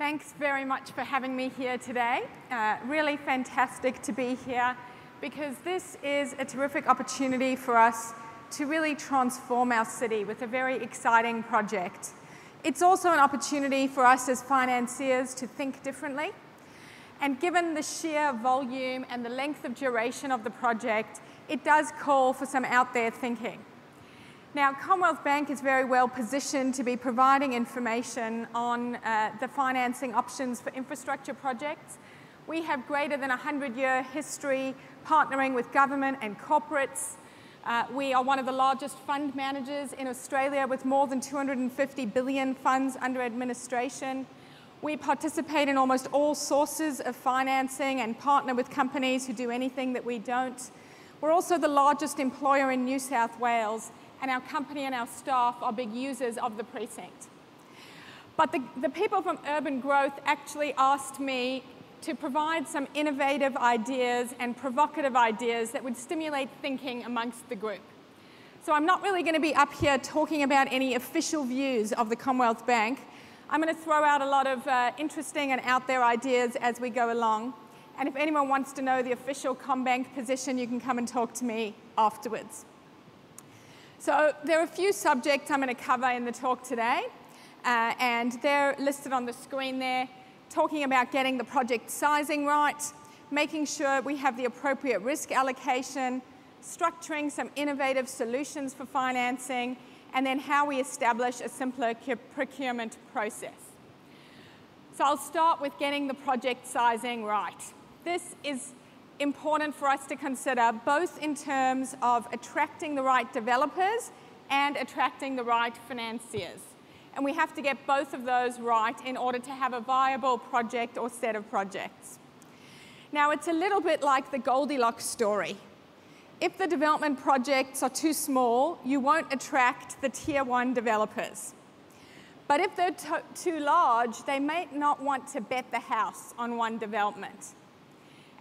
Thanks very much for having me here today. Uh, really fantastic to be here because this is a terrific opportunity for us to really transform our city with a very exciting project. It's also an opportunity for us as financiers to think differently. And given the sheer volume and the length of duration of the project, it does call for some out there thinking. Now, Commonwealth Bank is very well positioned to be providing information on uh, the financing options for infrastructure projects. We have greater than a 100 year history partnering with government and corporates. Uh, we are one of the largest fund managers in Australia with more than 250 billion funds under administration. We participate in almost all sources of financing and partner with companies who do anything that we don't. We're also the largest employer in New South Wales and our company and our staff are big users of the precinct. But the, the people from Urban Growth actually asked me to provide some innovative ideas and provocative ideas that would stimulate thinking amongst the group. So I'm not really going to be up here talking about any official views of the Commonwealth Bank. I'm going to throw out a lot of uh, interesting and out there ideas as we go along. And if anyone wants to know the official CommBank position, you can come and talk to me afterwards. So there are a few subjects I'm going to cover in the talk today, uh, and they're listed on the screen there, talking about getting the project sizing right, making sure we have the appropriate risk allocation, structuring some innovative solutions for financing, and then how we establish a simpler procurement process. So I'll start with getting the project sizing right. This is important for us to consider both in terms of attracting the right developers and attracting the right financiers. And we have to get both of those right in order to have a viable project or set of projects. Now, it's a little bit like the Goldilocks story. If the development projects are too small, you won't attract the tier one developers. But if they're too large, they may not want to bet the house on one development.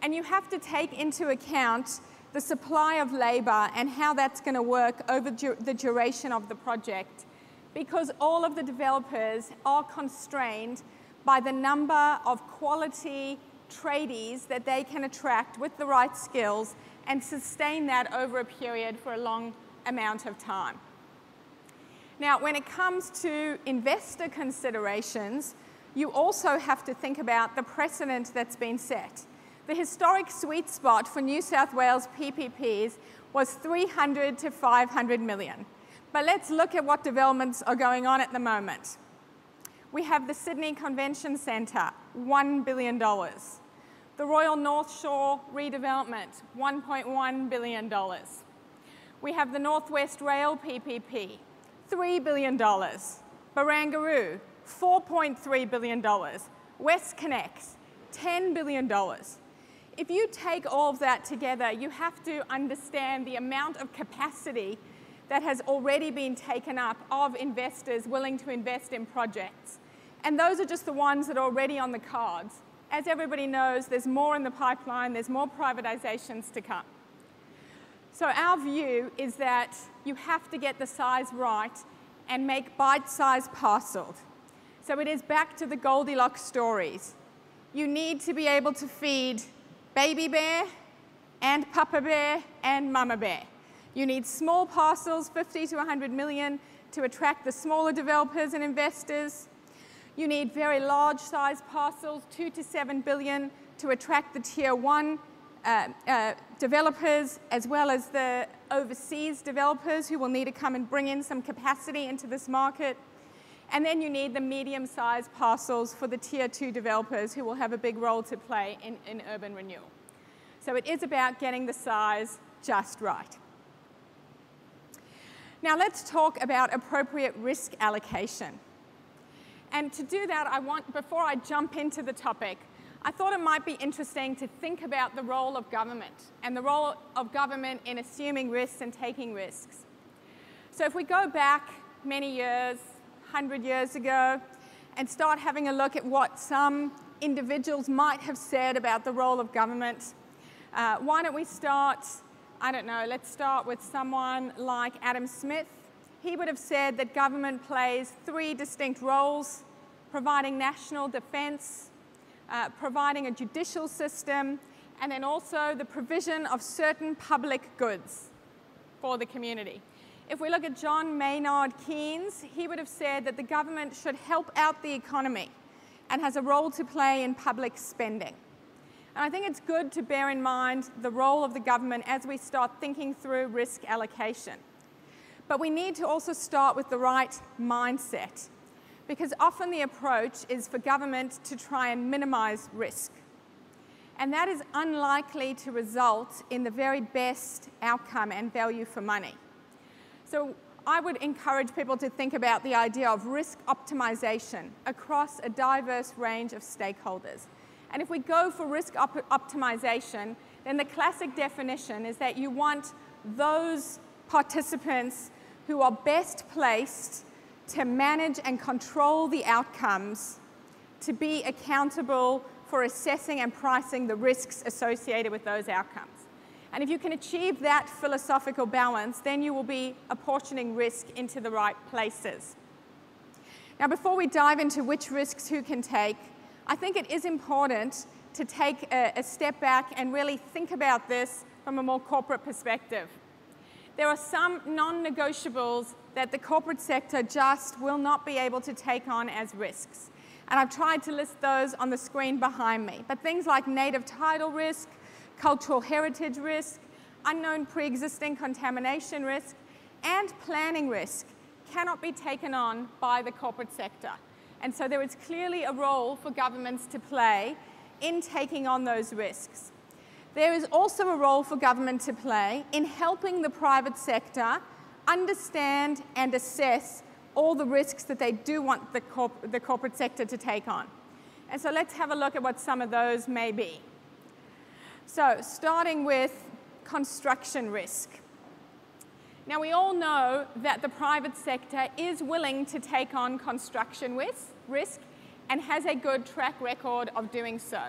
And you have to take into account the supply of labour and how that's going to work over du the duration of the project because all of the developers are constrained by the number of quality tradies that they can attract with the right skills and sustain that over a period for a long amount of time. Now, when it comes to investor considerations, you also have to think about the precedent that's been set. The historic sweet spot for New South Wales PPPs was 300 to 500 million. But let's look at what developments are going on at the moment. We have the Sydney Convention Centre, $1 billion. The Royal North Shore redevelopment, $1.1 billion. We have the Northwest Rail PPP, $3 billion. Barangaroo, $4.3 billion. WestConnex, $10 billion. If you take all of that together, you have to understand the amount of capacity that has already been taken up of investors willing to invest in projects. And those are just the ones that are already on the cards. As everybody knows, there's more in the pipeline, there's more privatizations to come. So our view is that you have to get the size right and make bite-sized parcels. So it is back to the Goldilocks stories. You need to be able to feed baby bear and papa bear and mama bear. You need small parcels, 50 to 100 million, to attract the smaller developers and investors. You need very large size parcels, 2 to 7 billion, to attract the tier 1 uh, uh, developers as well as the overseas developers who will need to come and bring in some capacity into this market. And then you need the medium-sized parcels for the tier two developers who will have a big role to play in, in urban renewal. So it is about getting the size just right. Now let's talk about appropriate risk allocation. And to do that, I want, before I jump into the topic, I thought it might be interesting to think about the role of government and the role of government in assuming risks and taking risks. So if we go back many years, 100 years ago and start having a look at what some individuals might have said about the role of government. Uh, why don't we start, I don't know, let's start with someone like Adam Smith. He would have said that government plays three distinct roles providing national defense, uh, providing a judicial system, and then also the provision of certain public goods for the community. If we look at John Maynard Keynes, he would have said that the government should help out the economy and has a role to play in public spending. And I think it's good to bear in mind the role of the government as we start thinking through risk allocation. But we need to also start with the right mindset because often the approach is for government to try and minimize risk. And that is unlikely to result in the very best outcome and value for money. So I would encourage people to think about the idea of risk optimization across a diverse range of stakeholders. And if we go for risk op optimization, then the classic definition is that you want those participants who are best placed to manage and control the outcomes, to be accountable for assessing and pricing the risks associated with those outcomes. And if you can achieve that philosophical balance, then you will be apportioning risk into the right places. Now, before we dive into which risks who can take, I think it is important to take a, a step back and really think about this from a more corporate perspective. There are some non-negotiables that the corporate sector just will not be able to take on as risks. And I've tried to list those on the screen behind me. But things like native title risk, cultural heritage risk, unknown pre-existing contamination risk, and planning risk cannot be taken on by the corporate sector. And so there is clearly a role for governments to play in taking on those risks. There is also a role for government to play in helping the private sector understand and assess all the risks that they do want the, corp the corporate sector to take on. And so let's have a look at what some of those may be. So starting with construction risk. Now we all know that the private sector is willing to take on construction risk and has a good track record of doing so.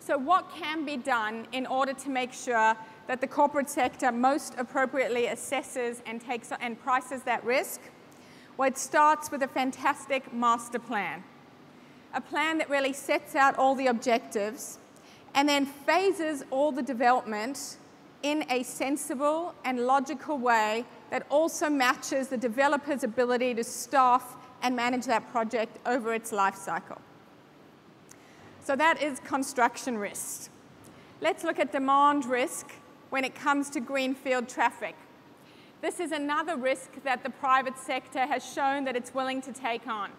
So what can be done in order to make sure that the corporate sector most appropriately assesses and takes and prices that risk? Well, it starts with a fantastic master plan. A plan that really sets out all the objectives and then phases all the development in a sensible and logical way that also matches the developer's ability to staff and manage that project over its life cycle. So that is construction risk. Let's look at demand risk when it comes to greenfield traffic. This is another risk that the private sector has shown that it's willing to take on.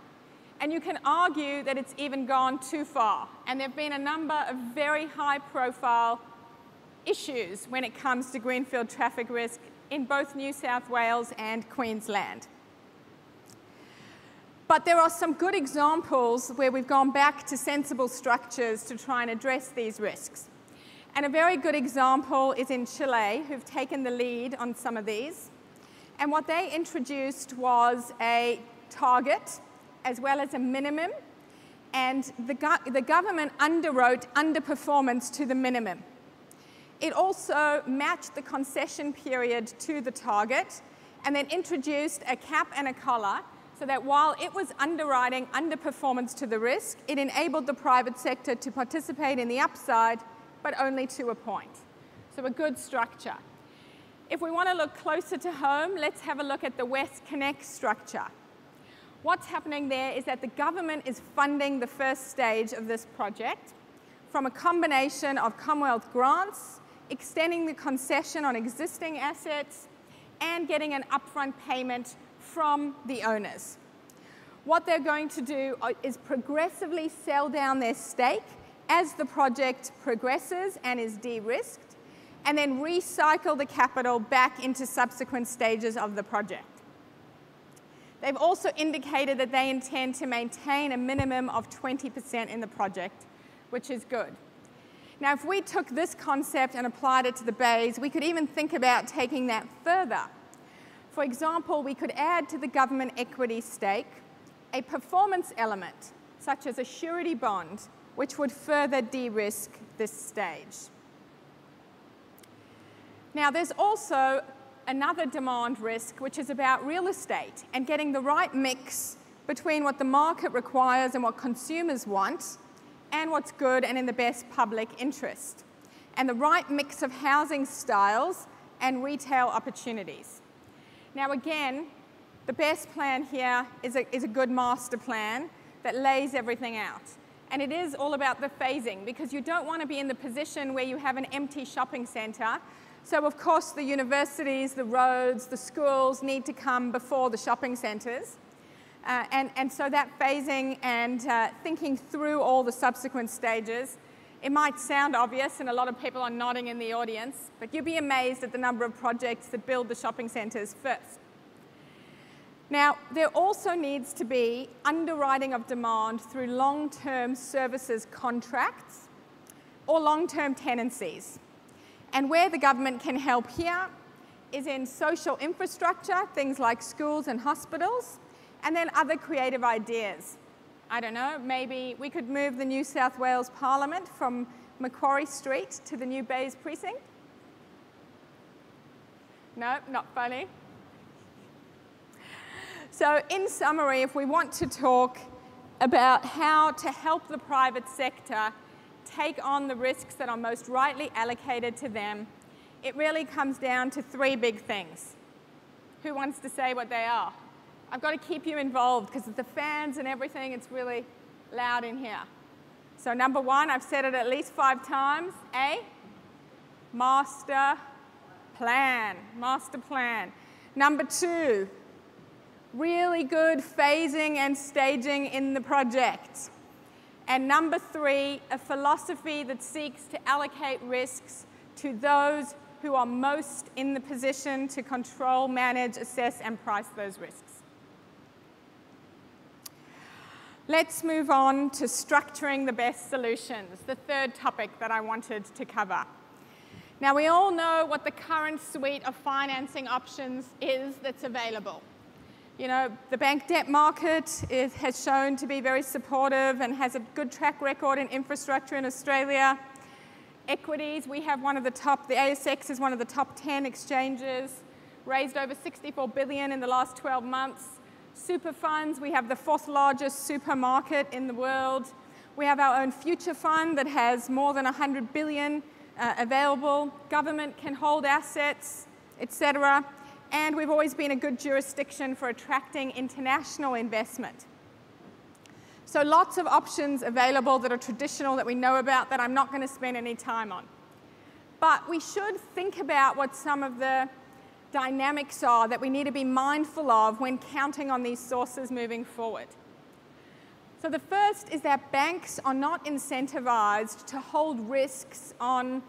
And you can argue that it's even gone too far. And there have been a number of very high profile issues when it comes to greenfield traffic risk in both New South Wales and Queensland. But there are some good examples where we've gone back to sensible structures to try and address these risks. And a very good example is in Chile, who've taken the lead on some of these. And what they introduced was a target as well as a minimum. And the, go the government underwrote underperformance to the minimum. It also matched the concession period to the target and then introduced a cap and a collar so that while it was underwriting underperformance to the risk, it enabled the private sector to participate in the upside, but only to a point. So a good structure. If we want to look closer to home, let's have a look at the WestConnex structure. What's happening there is that the government is funding the first stage of this project from a combination of Commonwealth grants, extending the concession on existing assets, and getting an upfront payment from the owners. What they're going to do uh, is progressively sell down their stake as the project progresses and is de-risked, and then recycle the capital back into subsequent stages of the project. They've also indicated that they intend to maintain a minimum of 20% in the project, which is good. Now, if we took this concept and applied it to the bays, we could even think about taking that further for example, we could add to the government equity stake a performance element, such as a surety bond, which would further de-risk this stage. Now, there's also another demand risk, which is about real estate and getting the right mix between what the market requires and what consumers want, and what's good and in the best public interest, and the right mix of housing styles and retail opportunities. Now, again, the best plan here is a, is a good master plan that lays everything out. And it is all about the phasing because you don't want to be in the position where you have an empty shopping centre. So, of course, the universities, the roads, the schools need to come before the shopping centres. Uh, and, and so that phasing and uh, thinking through all the subsequent stages, it might sound obvious, and a lot of people are nodding in the audience, but you'd be amazed at the number of projects that build the shopping centres first. Now, there also needs to be underwriting of demand through long-term services contracts or long-term tenancies. And where the government can help here is in social infrastructure, things like schools and hospitals, and then other creative ideas. I don't know, maybe we could move the New South Wales Parliament from Macquarie Street to the New Bays precinct. No, not funny. So in summary, if we want to talk about how to help the private sector take on the risks that are most rightly allocated to them, it really comes down to three big things. Who wants to say what they are? I've got to keep you involved because the fans and everything, it's really loud in here. So number one, I've said it at least five times, A, master plan, master plan. Number two, really good phasing and staging in the project. And number three, a philosophy that seeks to allocate risks to those who are most in the position to control, manage, assess, and price those risks. Let's move on to structuring the best solutions, the third topic that I wanted to cover. Now, we all know what the current suite of financing options is that's available. You know, the bank debt market is, has shown to be very supportive and has a good track record in infrastructure in Australia. Equities, we have one of the top, the ASX is one of the top 10 exchanges, raised over 64 billion in the last 12 months. Super funds, we have the fourth largest supermarket in the world. We have our own future fund that has more than 100 billion uh, available. Government can hold assets, etc. And we've always been a good jurisdiction for attracting international investment. So lots of options available that are traditional that we know about that I'm not going to spend any time on. But we should think about what some of the dynamics are that we need to be mindful of when counting on these sources moving forward. So the first is that banks are not incentivized to hold risks on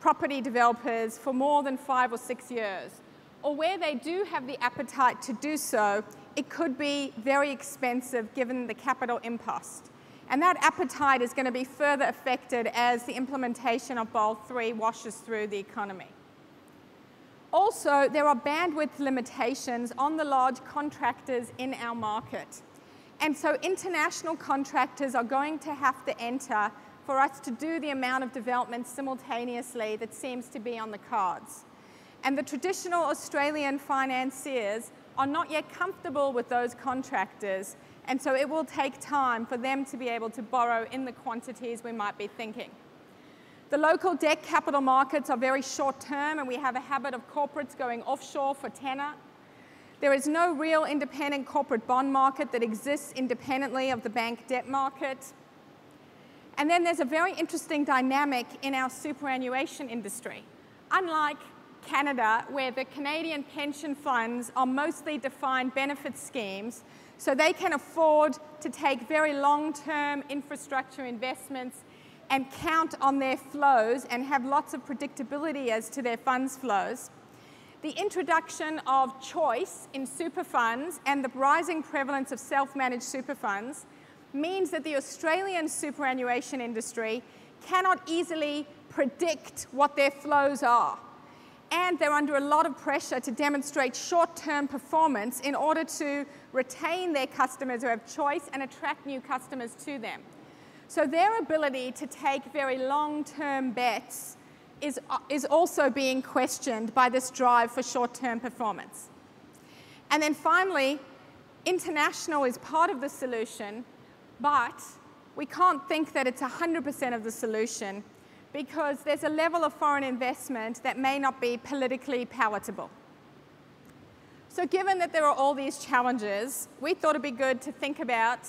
property developers for more than five or six years. Or where they do have the appetite to do so, it could be very expensive given the capital impost. And that appetite is going to be further affected as the implementation of Basel III washes through the economy. Also, there are bandwidth limitations on the large contractors in our market. And so international contractors are going to have to enter for us to do the amount of development simultaneously that seems to be on the cards. And the traditional Australian financiers are not yet comfortable with those contractors, and so it will take time for them to be able to borrow in the quantities we might be thinking. The local debt capital markets are very short term, and we have a habit of corporates going offshore for tenor. There is no real independent corporate bond market that exists independently of the bank debt market. And then there's a very interesting dynamic in our superannuation industry. Unlike Canada, where the Canadian pension funds are mostly defined benefit schemes, so they can afford to take very long-term infrastructure investments and count on their flows and have lots of predictability as to their funds flows. The introduction of choice in super funds and the rising prevalence of self-managed super funds means that the Australian superannuation industry cannot easily predict what their flows are. And they're under a lot of pressure to demonstrate short-term performance in order to retain their customers who have choice and attract new customers to them. So their ability to take very long-term bets is, is also being questioned by this drive for short-term performance. And then finally, International is part of the solution, but we can't think that it's 100% of the solution because there's a level of foreign investment that may not be politically palatable. So given that there are all these challenges, we thought it'd be good to think about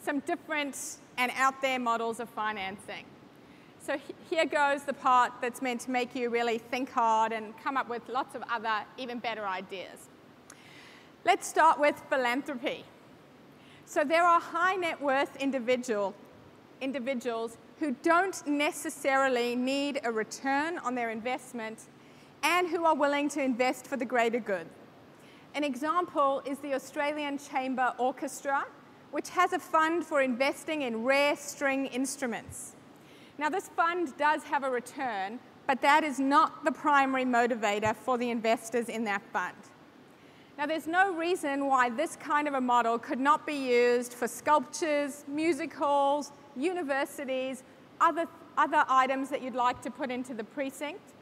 some different and out there models of financing. So here goes the part that's meant to make you really think hard and come up with lots of other, even better ideas. Let's start with philanthropy. So there are high net worth individual, individuals who don't necessarily need a return on their investment and who are willing to invest for the greater good. An example is the Australian Chamber Orchestra, which has a fund for investing in rare string instruments. Now, this fund does have a return, but that is not the primary motivator for the investors in that fund. Now, there's no reason why this kind of a model could not be used for sculptures, music halls, universities, other, other items that you'd like to put into the precinct.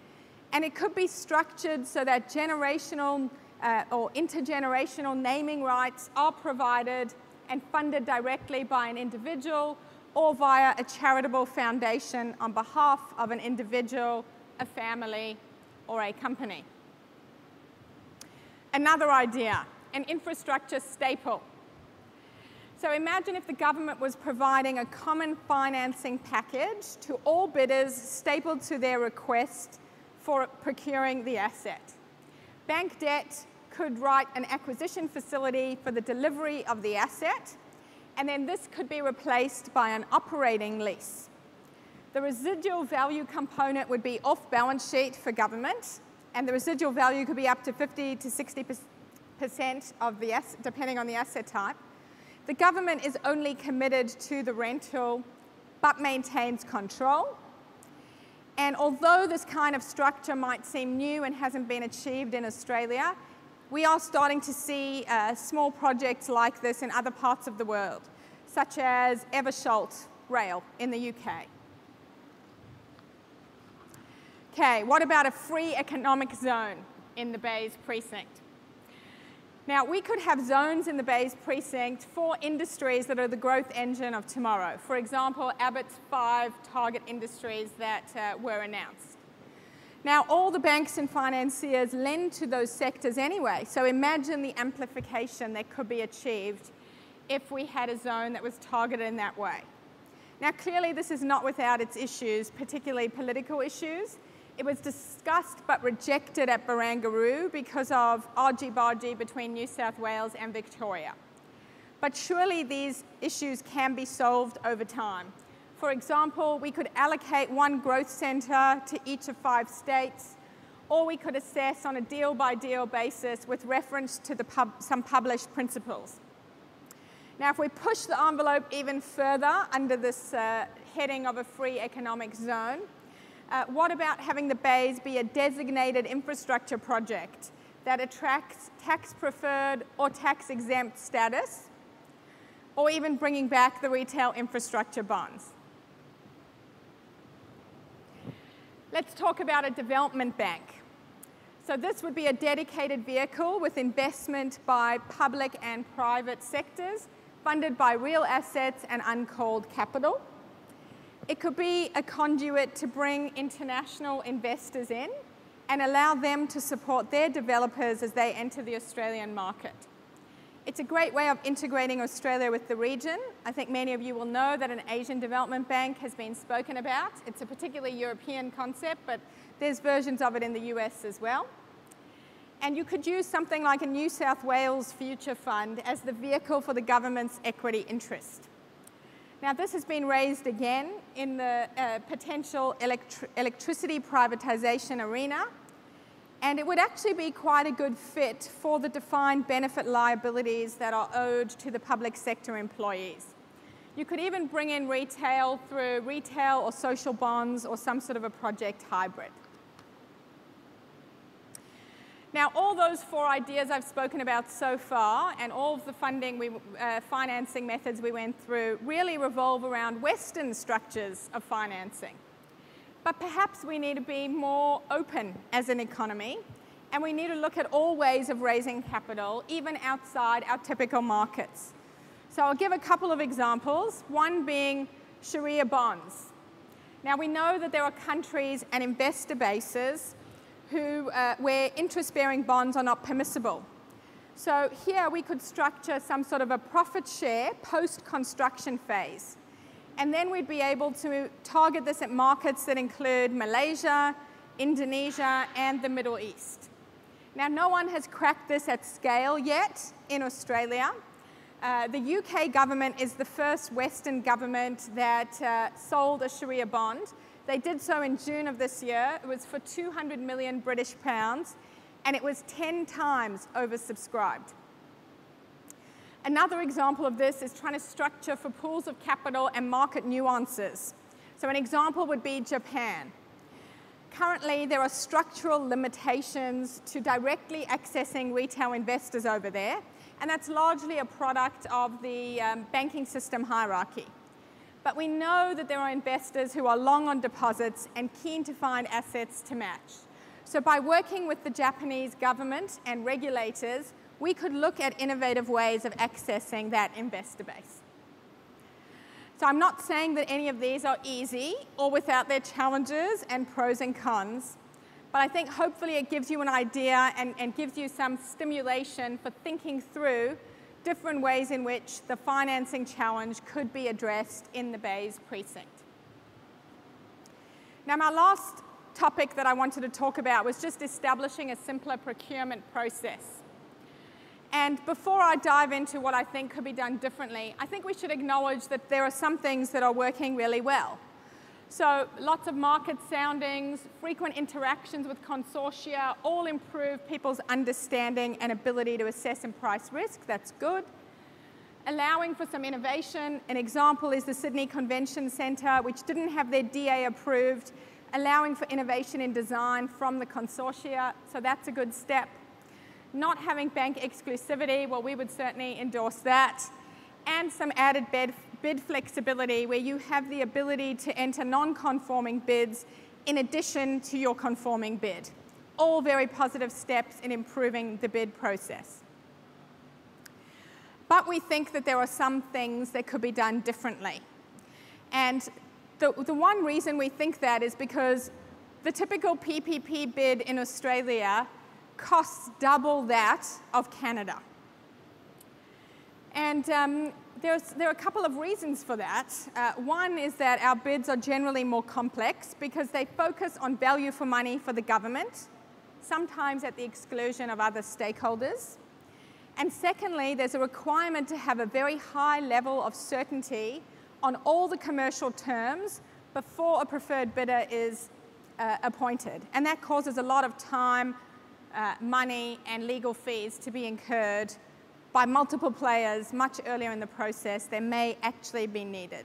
And it could be structured so that generational uh, or intergenerational naming rights are provided and funded directly by an individual or via a charitable foundation on behalf of an individual, a family, or a company. Another idea, an infrastructure staple. So imagine if the government was providing a common financing package to all bidders stapled to their request for procuring the asset. Bank debt could write an acquisition facility for the delivery of the asset, and then this could be replaced by an operating lease. The residual value component would be off balance sheet for government, and the residual value could be up to 50 to 60% of the asset, depending on the asset type. The government is only committed to the rental, but maintains control. And although this kind of structure might seem new and hasn't been achieved in Australia, we are starting to see uh, small projects like this in other parts of the world, such as Eversholt Rail in the UK. Okay, what about a free economic zone in the Bays precinct? Now, we could have zones in the Bays precinct for industries that are the growth engine of tomorrow. For example, Abbott's five target industries that uh, were announced. Now, all the banks and financiers lend to those sectors anyway, so imagine the amplification that could be achieved if we had a zone that was targeted in that way. Now, clearly, this is not without its issues, particularly political issues. It was discussed but rejected at Barangaroo because of argy-bargy between New South Wales and Victoria. But surely these issues can be solved over time. For example, we could allocate one growth centre to each of five states, or we could assess on a deal-by-deal -deal basis with reference to pub some published principles. Now, if we push the envelope even further under this uh, heading of a free economic zone, uh, what about having the bays be a designated infrastructure project that attracts tax-preferred or tax-exempt status, or even bringing back the retail infrastructure bonds? Let's talk about a development bank. So this would be a dedicated vehicle with investment by public and private sectors, funded by real assets and uncalled capital. It could be a conduit to bring international investors in and allow them to support their developers as they enter the Australian market. It's a great way of integrating Australia with the region. I think many of you will know that an Asian Development Bank has been spoken about. It's a particularly European concept, but there's versions of it in the US as well. And you could use something like a New South Wales Future Fund as the vehicle for the government's equity interest. Now, this has been raised again in the uh, potential electri electricity privatisation arena, and it would actually be quite a good fit for the defined benefit liabilities that are owed to the public sector employees. You could even bring in retail through retail or social bonds or some sort of a project hybrid. Now, all those four ideas I've spoken about so far and all of the funding, we, uh, financing methods we went through really revolve around Western structures of financing. But perhaps we need to be more open as an economy and we need to look at all ways of raising capital, even outside our typical markets. So I'll give a couple of examples, one being Sharia bonds. Now we know that there are countries and investor bases who, uh, where interest-bearing bonds are not permissible. So here we could structure some sort of a profit share post-construction phase. And then we'd be able to target this at markets that include Malaysia, Indonesia, and the Middle East. Now, no one has cracked this at scale yet in Australia. Uh, the UK government is the first Western government that uh, sold a Sharia bond. They did so in June of this year. It was for 200 million British pounds, and it was 10 times oversubscribed. Another example of this is trying to structure for pools of capital and market nuances. So an example would be Japan. Currently, there are structural limitations to directly accessing retail investors over there, and that's largely a product of the um, banking system hierarchy. But we know that there are investors who are long on deposits and keen to find assets to match. So by working with the Japanese government and regulators, we could look at innovative ways of accessing that investor base. So I'm not saying that any of these are easy or without their challenges and pros and cons, but I think hopefully it gives you an idea and, and gives you some stimulation for thinking through different ways in which the financing challenge could be addressed in the Bays precinct. Now my last topic that I wanted to talk about was just establishing a simpler procurement process. And before I dive into what I think could be done differently, I think we should acknowledge that there are some things that are working really well. So lots of market soundings, frequent interactions with consortia, all improve people's understanding and ability to assess and price risk. That's good. Allowing for some innovation. An example is the Sydney Convention Centre, which didn't have their DA approved, allowing for innovation in design from the consortia. So that's a good step. Not having bank exclusivity, well, we would certainly endorse that. And some added bid, bid flexibility where you have the ability to enter non-conforming bids in addition to your conforming bid. All very positive steps in improving the bid process. But we think that there are some things that could be done differently. And the, the one reason we think that is because the typical PPP bid in Australia costs double that of Canada. And um, there are a couple of reasons for that. Uh, one is that our bids are generally more complex because they focus on value for money for the government, sometimes at the exclusion of other stakeholders. And secondly, there's a requirement to have a very high level of certainty on all the commercial terms before a preferred bidder is uh, appointed. And that causes a lot of time, uh, money and legal fees to be incurred by multiple players much earlier in the process than may actually be needed.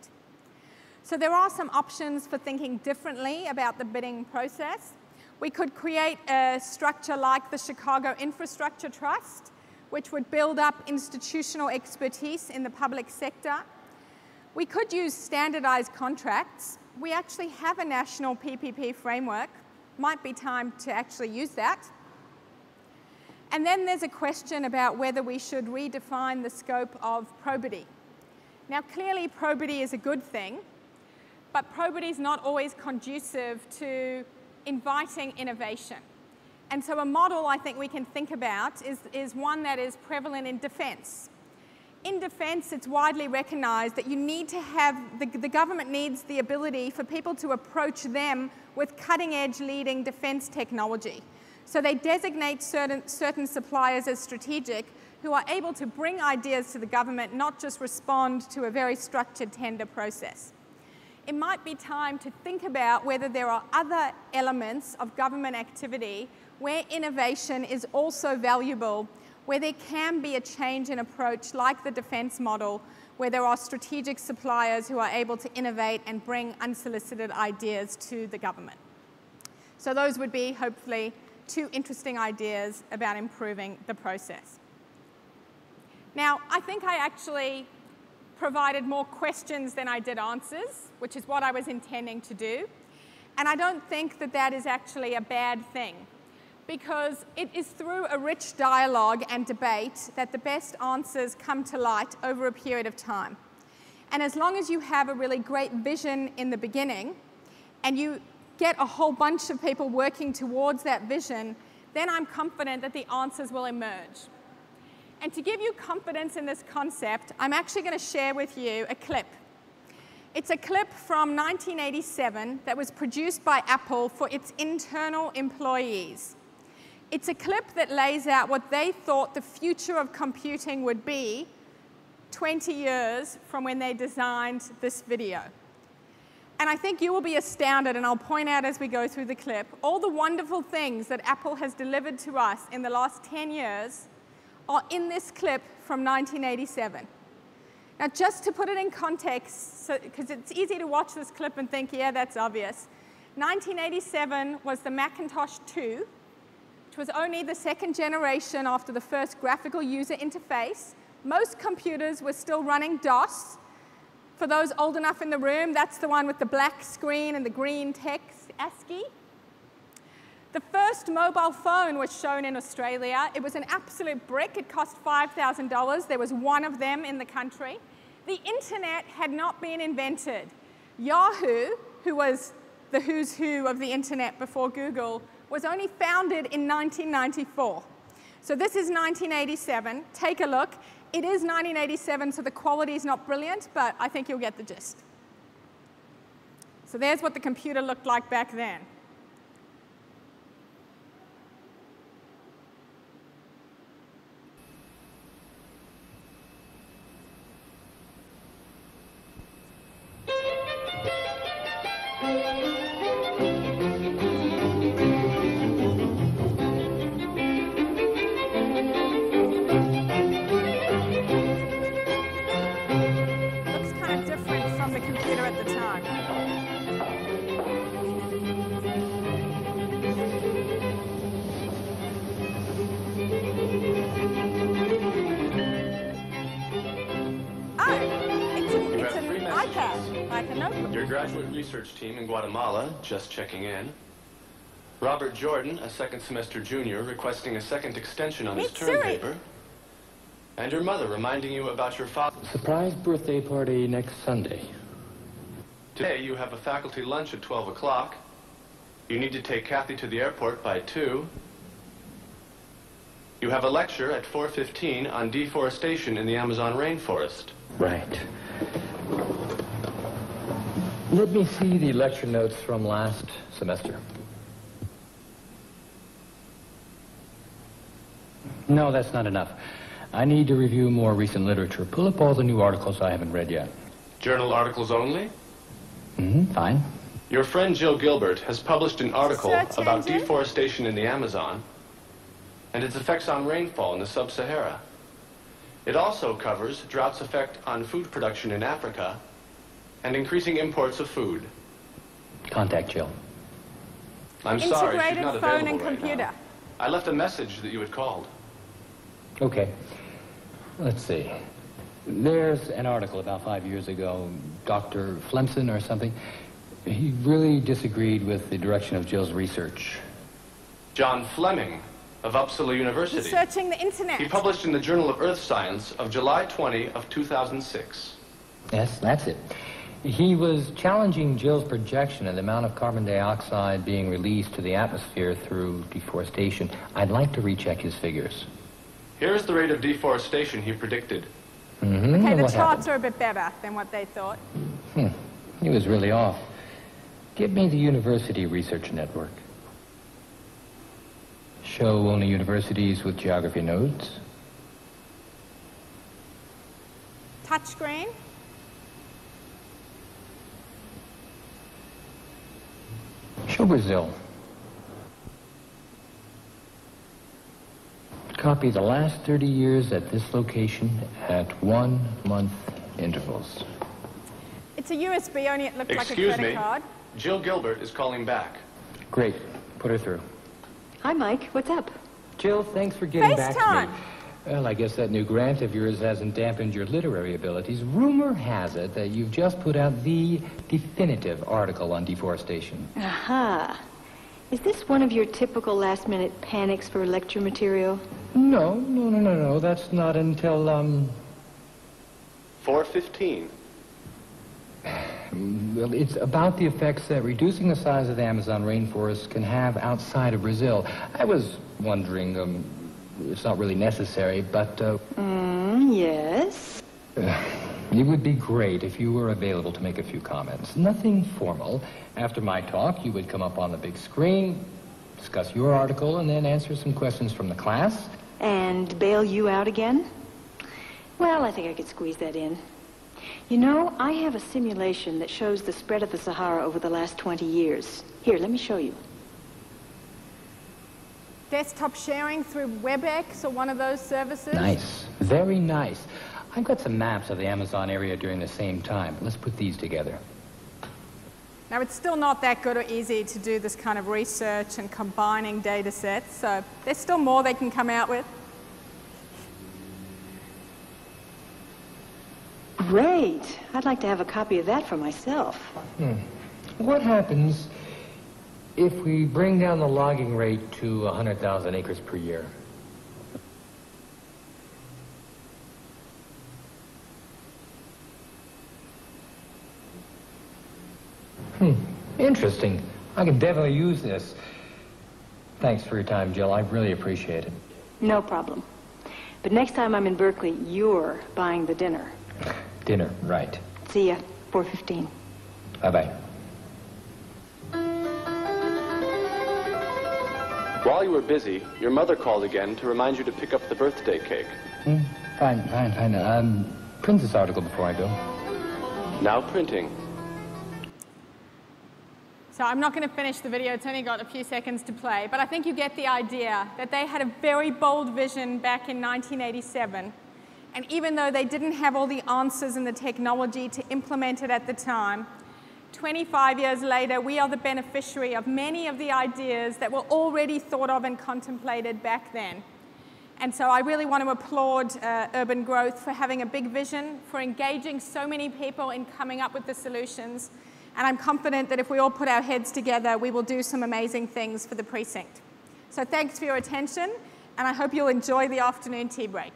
So there are some options for thinking differently about the bidding process. We could create a structure like the Chicago Infrastructure Trust, which would build up institutional expertise in the public sector. We could use standardized contracts. We actually have a national PPP framework. Might be time to actually use that. And then there's a question about whether we should redefine the scope of probity. Now, clearly, probity is a good thing, but probity is not always conducive to inviting innovation. And so, a model I think we can think about is, is one that is prevalent in defense. In defense, it's widely recognized that you need to have, the, the government needs the ability for people to approach them with cutting edge leading defense technology. So they designate certain, certain suppliers as strategic who are able to bring ideas to the government, not just respond to a very structured tender process. It might be time to think about whether there are other elements of government activity where innovation is also valuable, where there can be a change in approach like the defense model, where there are strategic suppliers who are able to innovate and bring unsolicited ideas to the government. So those would be hopefully two interesting ideas about improving the process. Now, I think I actually provided more questions than I did answers, which is what I was intending to do. And I don't think that that is actually a bad thing. because it is through a rich dialogue and debate that the best answers come to light over a period of time. And as long as you have a really great vision in the beginning and you get a whole bunch of people working towards that vision, then I'm confident that the answers will emerge. And to give you confidence in this concept, I'm actually going to share with you a clip. It's a clip from 1987 that was produced by Apple for its internal employees. It's a clip that lays out what they thought the future of computing would be 20 years from when they designed this video. And I think you will be astounded, and I'll point out as we go through the clip, all the wonderful things that Apple has delivered to us in the last 10 years are in this clip from 1987. Now, just to put it in context, because so, it's easy to watch this clip and think, yeah, that's obvious. 1987 was the Macintosh 2, which was only the second generation after the first graphical user interface. Most computers were still running DOS. For those old enough in the room, that's the one with the black screen and the green text, ASCII. The first mobile phone was shown in Australia. It was an absolute brick. It cost $5,000. There was one of them in the country. The internet had not been invented. Yahoo, who was the who's who of the internet before Google, was only founded in 1994. So this is 1987. Take a look. It is 1987, so the quality is not brilliant, but I think you'll get the gist. So there's what the computer looked like back then. Research team in Guatemala, just checking in. Robert Jordan, a second semester junior, requesting a second extension on his term paper. And your mother reminding you about your father. Surprise birthday party next Sunday. Today you have a faculty lunch at 12 o'clock. You need to take Kathy to the airport by 2. You have a lecture at 4.15 on deforestation in the Amazon rainforest. Right. Let me see the lecture notes from last semester. No, that's not enough. I need to review more recent literature. Pull up all the new articles I haven't read yet. Journal articles only? Mm-hmm, fine. Your friend Jill Gilbert has published an article about deforestation in the Amazon and its effects on rainfall in the sub-Sahara. It also covers drought's effect on food production in Africa and increasing imports of food. Contact Jill. I'm Integrated sorry, she's not phone available and right computer. now. I left a message that you had called. Okay. Let's see. There's an article about five years ago, Dr. Flemson or something. He really disagreed with the direction of Jill's research. John Fleming of Uppsala University. Researching the internet. He published in the Journal of Earth Science of July 20 of 2006. Yes, that's it. He was challenging Jill's projection of the amount of carbon dioxide being released to the atmosphere through deforestation. I'd like to recheck his figures. Here's the rate of deforestation he predicted. Mm-hmm. Okay, the what charts happened? are a bit better than what they thought. Hmm. He was really off. Give me the university research network. Show only universities with geography nodes. Touchscreen. Show Brazil. Copy the last 30 years at this location at one month intervals. It's a USB, only it looked like a Excuse credit me. card. Jill Gilbert is calling back. Great. Put her through. Hi, Mike. What's up? Jill, thanks for getting back to FaceTime. me. Well, I guess that new grant of yours hasn't dampened your literary abilities. Rumor has it that you've just put out the definitive article on deforestation. Aha. Is this one of your typical last-minute panics for lecture material? No, no, no, no, no. That's not until, um... 415. Well, it's about the effects that reducing the size of the Amazon rainforest can have outside of Brazil. I was wondering, um, it's not really necessary, but, uh... Mm, yes? It would be great if you were available to make a few comments. Nothing formal. After my talk, you would come up on the big screen, discuss your article, and then answer some questions from the class. And bail you out again? Well, I think I could squeeze that in. You know, I have a simulation that shows the spread of the Sahara over the last 20 years. Here, let me show you. Desktop sharing through WebEx or one of those services? Nice. Very nice. I've got some maps of the Amazon area during the same time. Let's put these together. Now, it's still not that good or easy to do this kind of research and combining data sets, so there's still more they can come out with. Great. I'd like to have a copy of that for myself. Hmm. What happens if we bring down the logging rate to 100,000 acres per year? Hmm. Interesting. I can definitely use this. Thanks for your time, Jill. I really appreciate it. No problem. But next time I'm in Berkeley, you're buying the dinner. Dinner, right. See ya. 4.15. Bye-bye. While you were busy, your mother called again to remind you to pick up the birthday cake. Mm, fine, fine, fine. Um, print this article before I go. Now printing. So I'm not going to finish the video, it's only got a few seconds to play, but I think you get the idea that they had a very bold vision back in 1987. And even though they didn't have all the answers and the technology to implement it at the time, 25 years later, we are the beneficiary of many of the ideas that were already thought of and contemplated back then. And so I really want to applaud uh, Urban Growth for having a big vision, for engaging so many people in coming up with the solutions, and I'm confident that if we all put our heads together, we will do some amazing things for the precinct. So thanks for your attention, and I hope you'll enjoy the afternoon tea break.